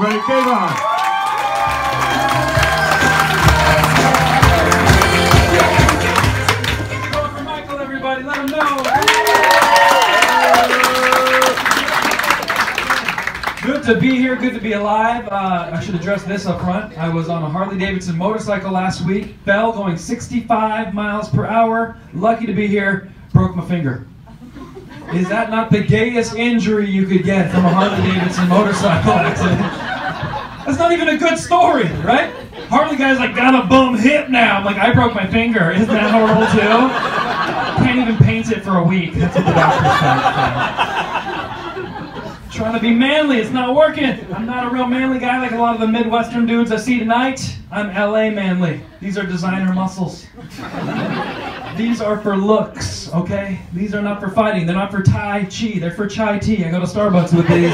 everybody. K-von. Good to be here. Good to be alive. Uh, I should address this up front. I was on a Harley Davidson motorcycle last week. Fell going 65 miles per hour. Lucky to be here. Broke my finger. Is that not the gayest injury you could get from a Harley Davidson motorcycle accident? That's not even a good story, right? Harley guy's like, got a bum hip now. I'm like, I broke my finger. Isn't that horrible too? Can't even paint it for a week. That's what the doctor said. Trying to be manly, it's not working. I'm not a real manly guy like a lot of the Midwestern dudes I see tonight. I'm LA manly. These are designer muscles. These are for looks, okay? These are not for fighting. They're not for Tai Chi. They're for chai tea. I go to Starbucks with these.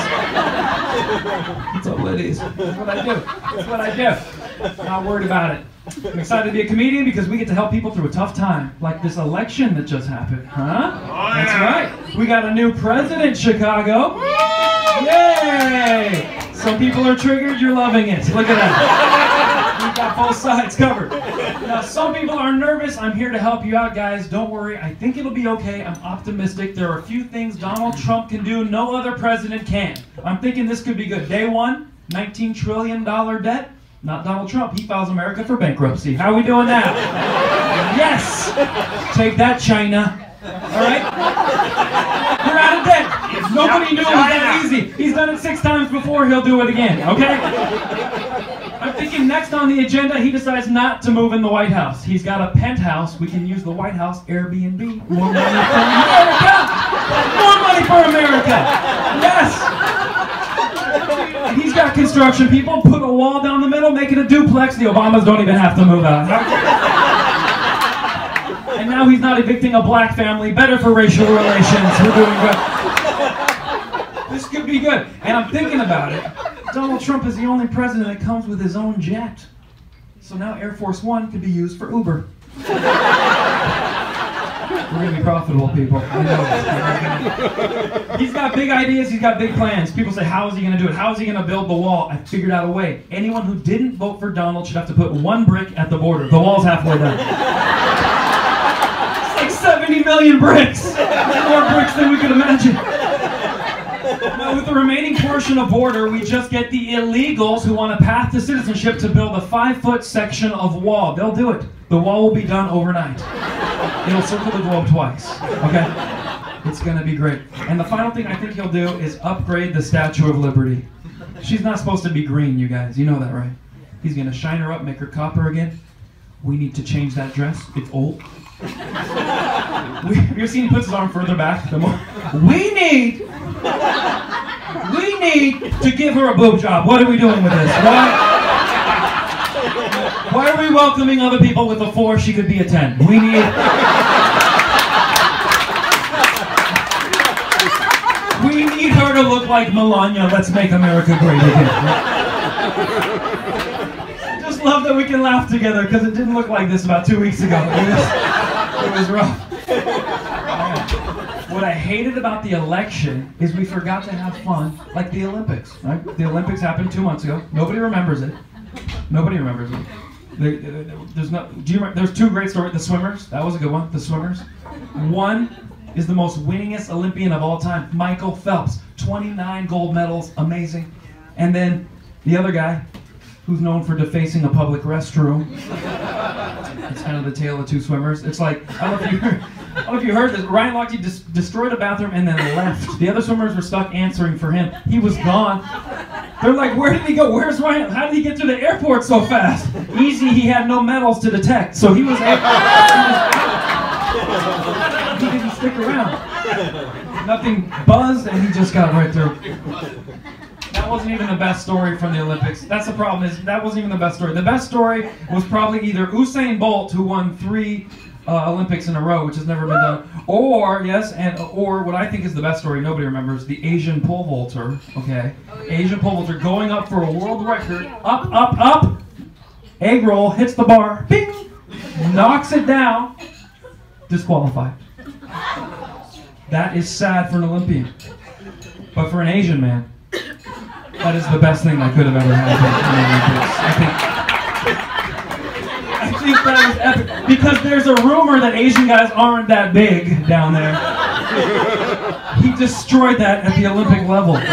That's all it is. That's what I do. That's what I do. Not worried about it. I'm excited to be a comedian because we get to help people through a tough time, like this election that just happened, huh? That's oh, right. We got a new president, Chicago. Yay! Some people are triggered. You're loving it. Look at that. Got both sides covered. Now, some people are nervous. I'm here to help you out, guys. Don't worry. I think it'll be okay. I'm optimistic. There are a few things Donald Trump can do no other president can. I'm thinking this could be good. Day one, $19 trillion debt. Not Donald Trump. He files America for bankruptcy. How are we doing now? Yes! Take that, China. All right? We're out of debt. Nobody knew it was that easy. He's done it six times before. He'll do it again. Okay? Thinking next on the agenda, he decides not to move in the White House. He's got a penthouse. We can use the White House Airbnb. More money for America. More money for America. Yes. He's got construction people. Put a wall down the middle, make it a duplex. The Obamas don't even have to move out. And now he's not evicting a black family. Better for racial relations. We're doing good. This could be good. And I'm thinking about it. Donald Trump is the only president that comes with his own jet. So now Air Force One could be used for Uber. We're gonna be profitable, people. He's got big ideas. He's got big plans. People say, "How is he gonna do it? How is he gonna build the wall?" I figured out a way. Anyone who didn't vote for Donald should have to put one brick at the border. The wall's halfway done. It's like 70 million bricks. More bricks than we could imagine. With the remaining portion of border, we just get the illegals who want a path to citizenship to build a five-foot section of wall. They'll do it. The wall will be done overnight. It'll circle the globe twice. Okay? It's gonna be great. And the final thing I think he'll do is upgrade the Statue of Liberty. She's not supposed to be green, you guys. You know that, right? He's gonna shine her up, make her copper again. We need to change that dress. It's old. We, have seen puts his arm further back? The more, we need, we need to give her a boob job. What are we doing with this? Why, why are we welcoming other people with a four? She could be a ten. We need. We need her to look like Melania. Let's make America great again. Just love that we can laugh together because it didn't look like this about two weeks ago. It was, it was rough. What I hated about the election is we forgot to have fun like the Olympics. Right? The Olympics happened two months ago. Nobody remembers it. Nobody remembers it. There- there- there's no. Do you remember? There's two great stories. The swimmers. That was a good one. The swimmers. One is the most winningest Olympian of all time, Michael Phelps. 29 gold medals, amazing. And then the other guy, who's known for defacing a public restroom. It's kind of the tale of two swimmers. It's like I don't know if you know if you heard this. Ryan Lochte dis- destroyed a bathroom and then left. The other swimmers were stuck answering for him. He was gone. They're like, where did he go? Where's Ryan? How did he get to the airport so fast? Easy, he had no medals to detect, so he was. he didn't stick around. Nothing buzzed, and he just got right through. That wasn't even the best story from the Olympics. That's the problem. Is that wasn't even the best story. The best story was probably either Usain Bolt, who won three uh, Olympics in a row, which has never been done, or yes, and or what I think is the best story nobody remembers, the Asian pole vaulter. Okay, Asian pole vaulter going up for a world record, up, up, up, egg roll, hits the bar, bing, knocks it down, disqualified. That is sad for an Olympian, but for an Asian man, That is the best thing that could have ever happened in the Olympics. I think. Think that was epic because there's a rumor that Asian guys aren't that big down there. He destroyed that at the Olympic level. Okay?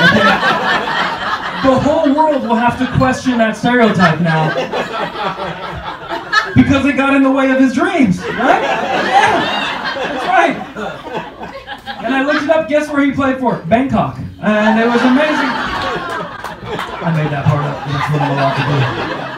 The whole world will have to question that stereotype now because it got in the way of his dreams, right? Yeah, that's right. And I looked it up. Guess where he played for? Bangkok, and it was amazing. I made that part up. That's what I'm allowed to do.